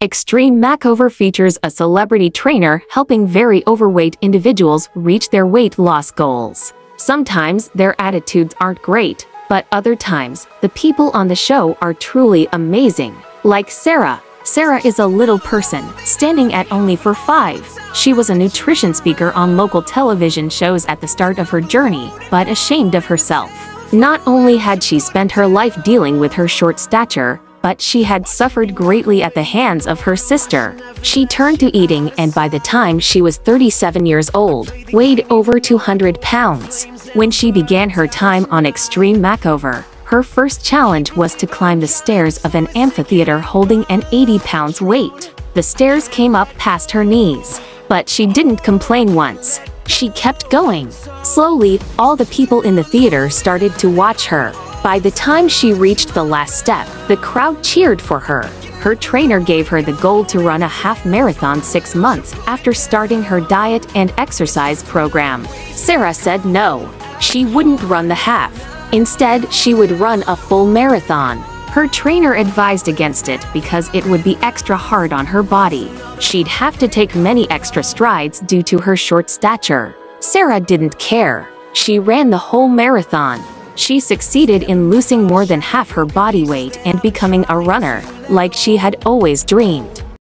Extreme Makeover features a celebrity trainer helping very overweight individuals reach their weight loss goals. Sometimes their attitudes aren't great, but other times, the people on the show are truly amazing. Like Sarah. Sarah is a little person, standing at only for five. She was a nutrition speaker on local television shows at the start of her journey, but ashamed of herself. Not only had she spent her life dealing with her short stature, but she had suffered greatly at the hands of her sister. She turned to eating and by the time she was 37 years old, weighed over 200 pounds. When she began her time on Extreme Makeover, her first challenge was to climb the stairs of an amphitheater holding an 80 pounds weight. The stairs came up past her knees, but she didn't complain once. She kept going. Slowly, all the people in the theater started to watch her. By the time she reached the last step, the crowd cheered for her. Her trainer gave her the goal to run a half marathon six months after starting her diet and exercise program. Sarah said no. She wouldn't run the half. Instead, she would run a full marathon. Her trainer advised against it because it would be extra hard on her body. She'd have to take many extra strides due to her short stature. Sarah didn't care. She ran the whole marathon. She succeeded in losing more than half her body weight and becoming a runner, like she had always dreamed.